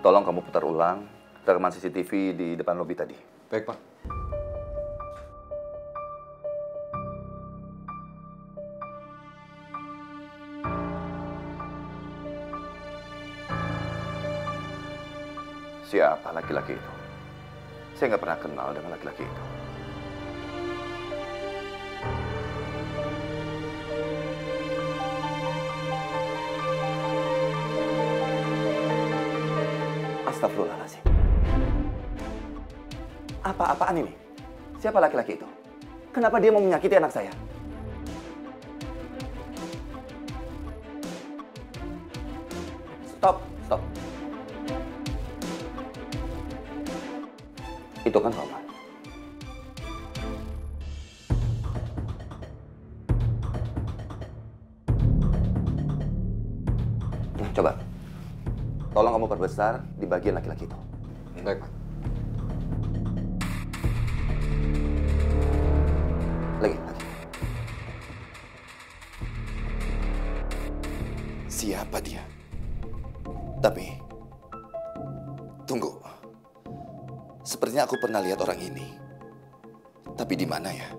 Tolong kamu putar ulang rekaman CCTV di depan lobi tadi. Baik, Pak. Siapa laki-laki itu? Saya nggak pernah kenal dengan laki-laki itu. Astagfirullahaladzim. Apa-apaan ini? Siapa laki-laki itu? Kenapa dia mau menyakiti anak saya? Stop, stop. Itu kan Roman. Nah, coba. Tolong kamu perbesar di bagian laki-laki itu. Baik, Pak. Lagi, lagi. Siapa dia? Tapi, tunggu. Sepertinya aku pernah lihat orang ini. Tapi di mana ya?